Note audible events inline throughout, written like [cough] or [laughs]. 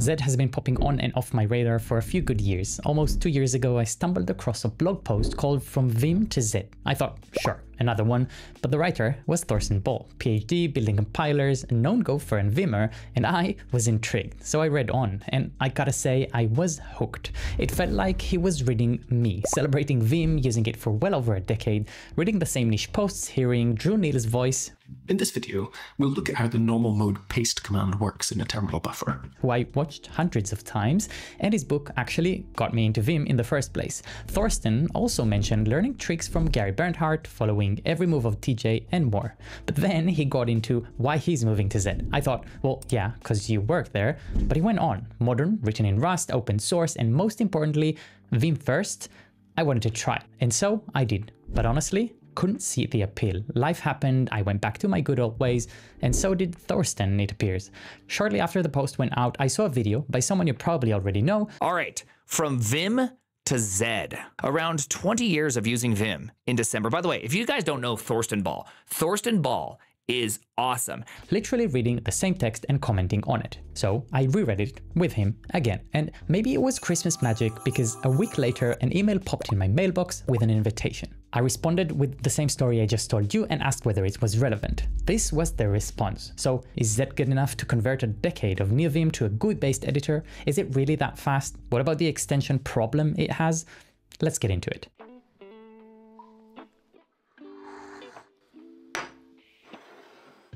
Zed has been popping on and off my radar for a few good years. Almost two years ago, I stumbled across a blog post called From Vim to Zed. I thought, sure, another one, but the writer was Thorsten Ball, PhD, building compilers, known gopher and Vimmer, and I was intrigued. So I read on, and I gotta say, I was hooked. It felt like he was reading me, celebrating Vim, using it for well over a decade, reading the same niche posts, hearing Drew Neil's voice, in this video, we'll look at how the normal mode paste command works in a terminal buffer. Who I watched hundreds of times, and his book actually got me into Vim in the first place. Thorsten also mentioned learning tricks from Gary Bernhardt, following every move of TJ and more. But then he got into why he's moving to Zed. I thought, well, yeah, because you work there. But he went on, modern, written in Rust, open source, and most importantly, Vim first. I wanted to try, and so I did. But honestly, couldn't see the appeal. Life happened, I went back to my good old ways, and so did Thorsten, it appears. Shortly after the post went out, I saw a video by someone you probably already know. All right, from Vim to Zed. Around 20 years of using Vim in December. By the way, if you guys don't know Thorsten Ball, Thorsten Ball is awesome. Literally reading the same text and commenting on it. So I reread it with him again. And maybe it was Christmas magic because a week later an email popped in my mailbox with an invitation. I responded with the same story I just told you and asked whether it was relevant. This was the response. So is that good enough to convert a decade of NeoVim to a GUI-based editor? Is it really that fast? What about the extension problem it has? Let's get into it.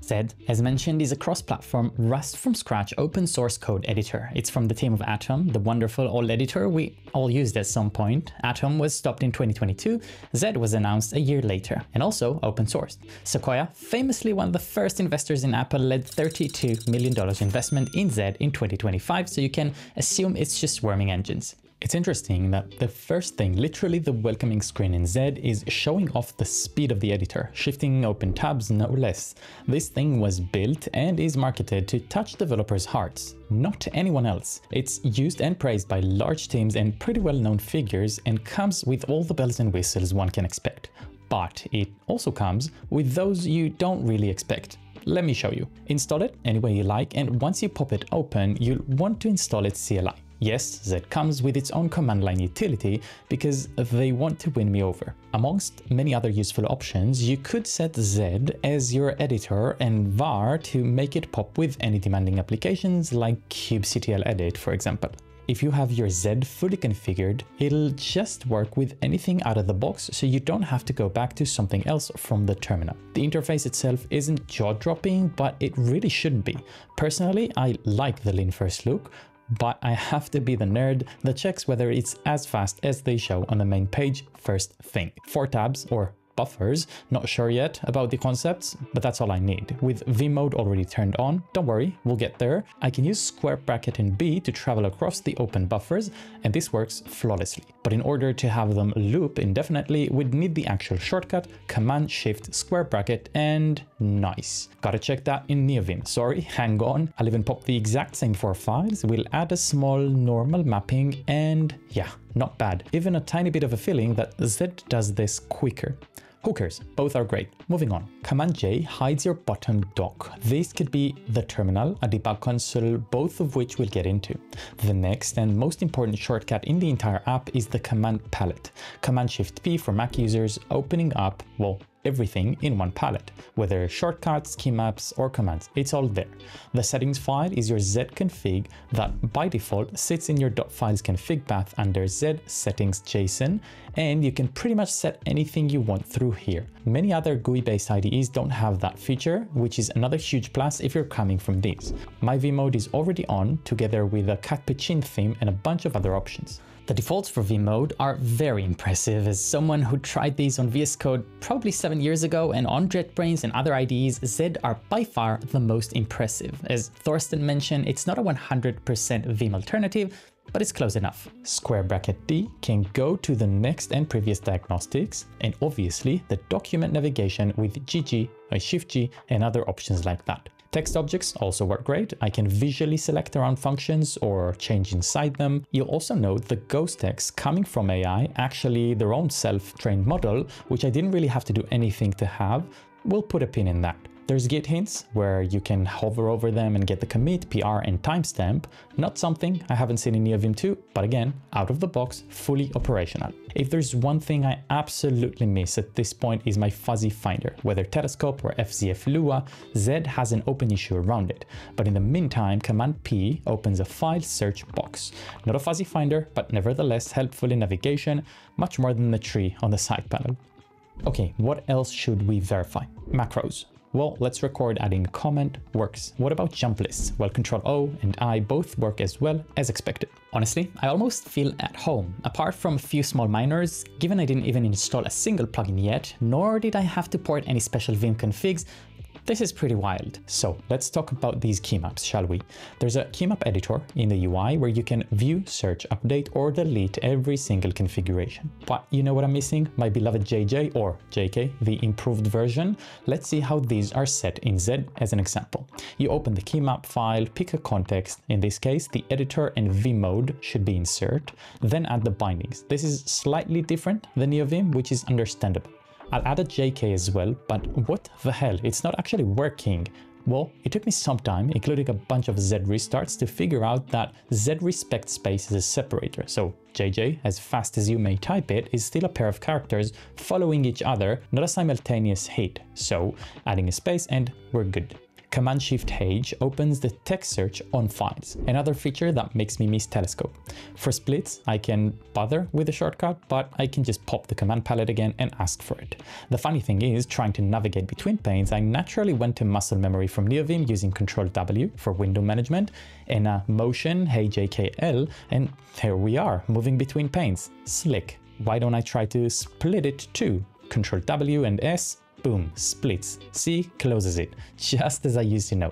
Zed, as mentioned, is a cross-platform Rust from scratch open source code editor. It's from the team of Atom, the wonderful old editor we all used at some point. Atom was stopped in 2022, Zed was announced a year later, and also open sourced. Sequoia, famously one of the first investors in Apple, led $32 million investment in Zed in 2025, so you can assume it's just swarming engines. It's interesting that the first thing, literally the welcoming screen in Zed, is showing off the speed of the editor, shifting open tabs no less. This thing was built and is marketed to touch developers' hearts, not anyone else. It's used and praised by large teams and pretty well-known figures and comes with all the bells and whistles one can expect. But it also comes with those you don't really expect. Let me show you. Install it any way you like and once you pop it open, you'll want to install its CLI. Yes, Zed comes with its own command line utility because they want to win me over. Amongst many other useful options, you could set Zed as your editor and var to make it pop with any demanding applications like kubectl edit for example. If you have your Zed fully configured, it'll just work with anything out of the box so you don't have to go back to something else from the terminal. The interface itself isn't jaw-dropping, but it really shouldn't be. Personally, I like the lean first look, but I have to be the nerd that checks whether it's as fast as they show on the main page first thing. Four tabs, or buffers. Not sure yet about the concepts, but that's all I need. With Vim mode already turned on, don't worry, we'll get there. I can use square bracket and B to travel across the open buffers, and this works flawlessly. But in order to have them loop indefinitely, we'd need the actual shortcut, Command Shift square bracket, and nice. Gotta check that in NeoVim. Sorry, [laughs] hang on. I'll even pop the exact same four files. We'll add a small normal mapping, and yeah, not bad. Even a tiny bit of a feeling that Zed does this quicker. Hookers, both are great. Moving on. Command J hides your bottom dock. This could be the terminal, a debug console, both of which we'll get into. The next and most important shortcut in the entire app is the command palette. Command Shift P for Mac users, opening up, well, everything in one palette, whether shortcuts, key maps, or commands, it's all there. The settings file is your zconfig that by default sits in your .files config path under z settings JSON, and you can pretty much set anything you want through here. Many other GUI-based IDEs don't have that feature, which is another huge plus if you're coming from these. My Vim mode is already on, together with a Catppuccin theme and a bunch of other options. The defaults for Vim mode are very impressive as someone who tried these on VS Code probably 7 years ago and on JetBrains and other IDEs, Zed are by far the most impressive. As Thorsten mentioned, it's not a 100% Vim alternative, but it's close enough. Square bracket D can go to the next and previous diagnostics, and obviously the document navigation with GG, a uh, Shift G, and other options like that. Text objects also work great. I can visually select around functions or change inside them. You'll also note the ghost text coming from AI, actually their own self-trained model, which I didn't really have to do anything to have. We'll put a pin in that. There's git hints where you can hover over them and get the commit, PR, and timestamp. Not something I haven't seen any of in NeoVim 2, but again, out of the box, fully operational. If there's one thing I absolutely miss at this point is my fuzzy finder. Whether Telescope or FZF Lua, Zed has an open issue around it. But in the meantime, Command P opens a file search box. Not a fuzzy finder, but nevertheless helpful in navigation, much more than the tree on the side panel. Okay, what else should we verify? Macros. Well, let's record adding comment works. What about jump lists? Well, Control O and I both work as well as expected. Honestly, I almost feel at home. Apart from a few small minors, given I didn't even install a single plugin yet, nor did I have to port any special Vim configs, this is pretty wild. So let's talk about these keymaps, shall we? There's a keymap editor in the UI where you can view, search, update, or delete every single configuration. But you know what I'm missing? My beloved JJ or JK, the improved version. Let's see how these are set in Zed as an example. You open the keymap file, pick a context. In this case, the editor and mode should be insert, then add the bindings. This is slightly different than NeoVim, which is understandable. I'll add a JK as well, but what the hell, it's not actually working. Well, it took me some time, including a bunch of Zed restarts, to figure out that Zed respect space is a separator. So JJ, as fast as you may type it, is still a pair of characters following each other, not a simultaneous hit. So adding a space and we're good. Command-Shift-H opens the text search on files, another feature that makes me miss Telescope. For splits, I can bother with the shortcut, but I can just pop the command palette again and ask for it. The funny thing is, trying to navigate between panes, I naturally went to muscle memory from NeoVim using Control W for window management, and a motion, hey JKL, and there we are, moving between panes. Slick. Why don't I try to split it too? Control W and S, boom, splits. C closes it, just as I used to know.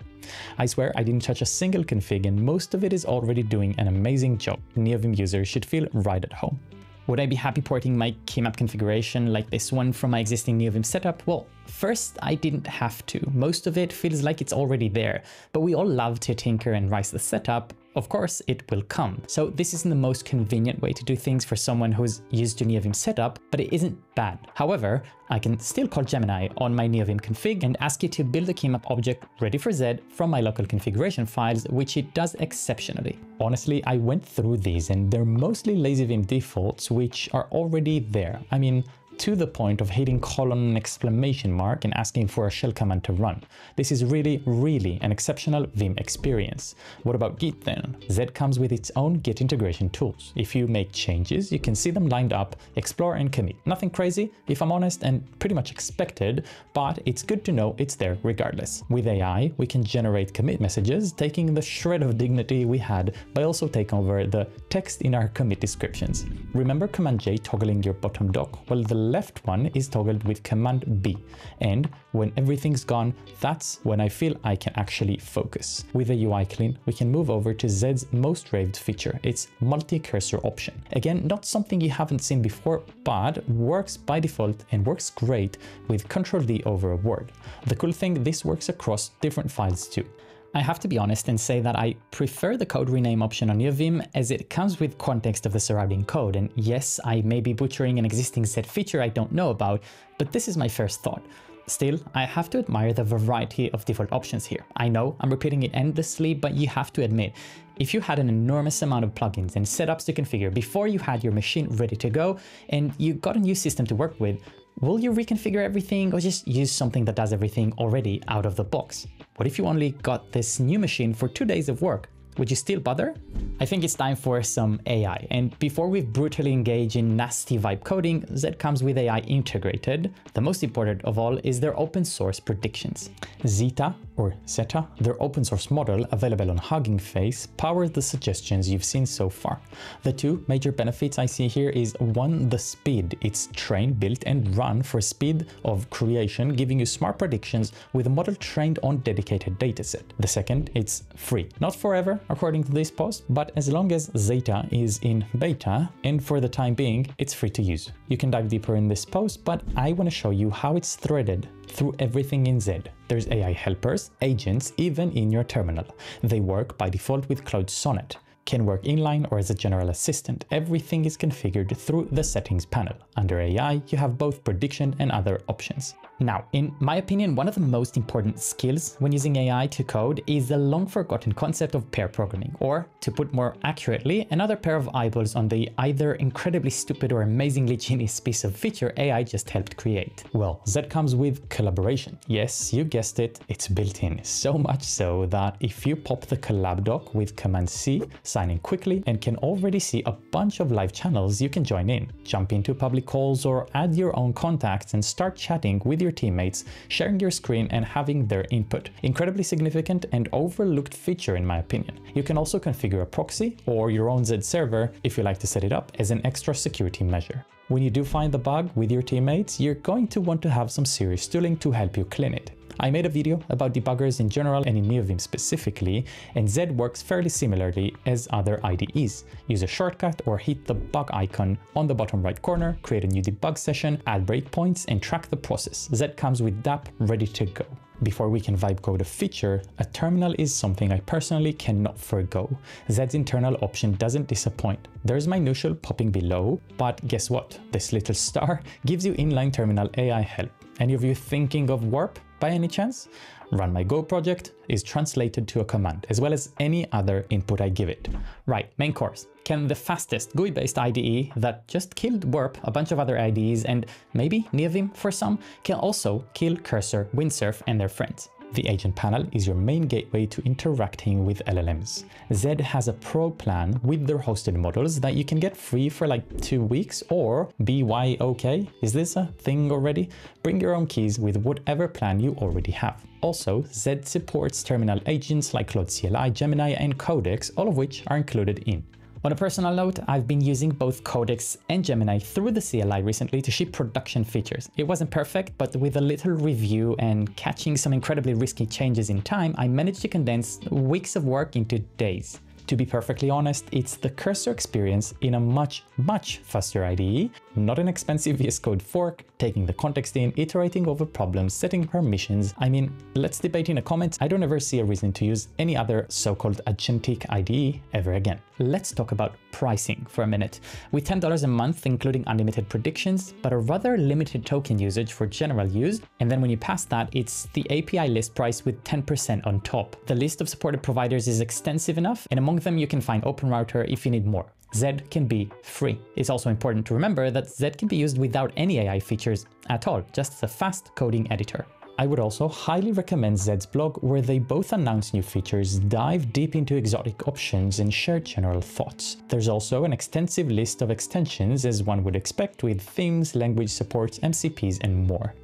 I swear I didn't touch a single config and most of it is already doing an amazing job. NeoVim users should feel right at home. Would I be happy porting my keymap configuration like this one from my existing NeoVim setup? Well, first, I didn't have to. Most of it feels like it's already there, but we all love to tinker and rise the setup, of course it will come. So this isn't the most convenient way to do things for someone who's used to NeoVim setup, but it isn't bad. However, I can still call Gemini on my NeoVim config and ask it to build a keymap object ready for Zed from my local configuration files, which it does exceptionally. Honestly, I went through these and they're mostly LazyVim defaults, which are already there. I mean, to the point of hitting colon and exclamation mark and asking for a shell command to run. This is really, really an exceptional Vim experience. What about Git then? Zed comes with its own Git integration tools. If you make changes, you can see them lined up, explore and commit. Nothing crazy, if I'm honest, and pretty much expected, but it's good to know it's there regardless. With AI, we can generate commit messages, taking the shred of dignity we had by also taking over the text in our commit descriptions. Remember Command J toggling your bottom dock? Well, the left one is toggled with Command B. And when everything's gone, that's when I feel I can actually focus. With the UI clean, we can move over to Zed's most raved feature, its multi-cursor option. Again, not something you haven't seen before, but works by default and works great with Ctrl D over a word. The cool thing, this works across different files too. I have to be honest and say that I prefer the code rename option on NeoVim as it comes with context of the surrounding code and yes, I may be butchering an existing set feature I don't know about, but this is my first thought. Still, I have to admire the variety of default options here. I know I'm repeating it endlessly, but you have to admit, if you had an enormous amount of plugins and setups to configure before you had your machine ready to go and you got a new system to work with, will you reconfigure everything or just use something that does everything already out of the box? What if you only got this new machine for two days of work? Would you still bother? I think it's time for some AI. And before we brutally engage in nasty vibe coding, Zed comes with AI integrated. The most important of all is their open source predictions. Zeta or Zeta, their open source model available on Hugging Face, powers the suggestions you've seen so far. The two major benefits I see here is one, the speed. It's trained, built and run for speed of creation, giving you smart predictions with a model trained on dedicated dataset. The second, it's free. Not forever, according to this post, but as long as Zeta is in beta, and for the time being, it's free to use. You can dive deeper in this post, but I want to show you how it's threaded through everything in Zed. There's AI helpers, agents, even in your terminal. They work by default with Claude Sonnet can work inline or as a general assistant. Everything is configured through the settings panel. Under AI, you have both prediction and other options. Now, in my opinion, one of the most important skills when using AI to code is the long forgotten concept of pair programming, or to put more accurately, another pair of eyeballs on the either incredibly stupid or amazingly genius piece of feature AI just helped create. Well, that comes with collaboration. Yes, you guessed it, it's built in, so much so that if you pop the collab doc with Command C, sign in quickly, and can already see a bunch of live channels you can join in, jump into public calls or add your own contacts and start chatting with your teammates, sharing your screen and having their input. Incredibly significant and overlooked feature in my opinion. You can also configure a proxy or your own Zed server if you like to set it up as an extra security measure. When you do find the bug with your teammates, you're going to want to have some serious tooling to help you clean it. I made a video about debuggers in general and in NeoVim specifically, and Zed works fairly similarly as other IDEs. Use a shortcut or hit the bug icon on the bottom right corner, create a new debug session, add breakpoints, and track the process. Zed comes with DAP ready to go. Before we can vibe code a feature, a terminal is something I personally cannot forego. Zed's internal option doesn't disappoint. There's my Nushell popping below, but guess what? This little star [laughs] gives you inline terminal AI help. Any of you thinking of warp by any chance? Run my Go project is translated to a command, as well as any other input I give it. Right, main course. Can the fastest GUI-based IDE that just killed Warp, a bunch of other IDEs, and maybe NeoVim for some, can also kill Cursor, Windsurf, and their friends. The agent panel is your main gateway to interacting with LLMs. Zed has a pro plan with their hosted models that you can get free for like two weeks or BYOK. Is this a thing already? Bring your own keys with whatever plan you already have. Also, Zed supports terminal agents like Claude CLI, Gemini, and Codex, all of which are included in on a personal note, I've been using both Codex and Gemini through the CLI recently to ship production features. It wasn't perfect, but with a little review and catching some incredibly risky changes in time, I managed to condense weeks of work into days. To be perfectly honest, it's the cursor experience in a much, much faster IDE, not an expensive VS Code fork, taking the context in, iterating over problems, setting permissions. I mean, let's debate in the comments. I don't ever see a reason to use any other so-called agentic IDE ever again. Let's talk about pricing for a minute. With $10 a month, including unlimited predictions, but a rather limited token usage for general use, and then when you pass that, it's the API list price with 10% on top. The list of supported providers is extensive enough, and among them you can find OpenRouter if you need more. Zed can be free. It's also important to remember that Zed can be used without any AI features at all, just as a fast coding editor. I would also highly recommend Zed's blog where they both announce new features, dive deep into exotic options and share general thoughts. There's also an extensive list of extensions as one would expect with themes, language supports, MCPs and more.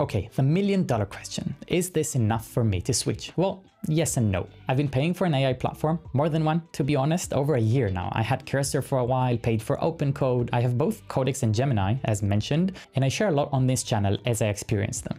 Okay, the million dollar question. Is this enough for me to switch? Well, yes and no. I've been paying for an AI platform, more than one, to be honest, over a year now. I had Cursor for a while, paid for OpenCode. I have both Codex and Gemini, as mentioned, and I share a lot on this channel as I experience them.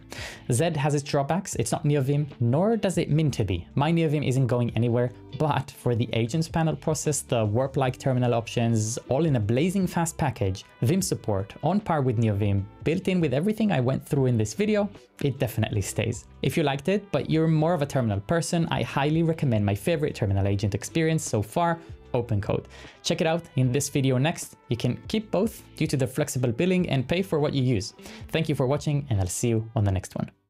Zed has its drawbacks, it's not NeoVim, nor does it mean to be. My NeoVim isn't going anywhere, but for the agents panel process, the warp-like terminal options, all in a blazing fast package, Vim support, on par with NeoVim, built in with everything I went through in this video, it definitely stays. If you liked it, but you're more of a terminal person, I highly recommend my favorite terminal agent experience so far, OpenCode. Check it out in this video next. You can keep both due to the flexible billing and pay for what you use. Thank you for watching and I'll see you on the next one.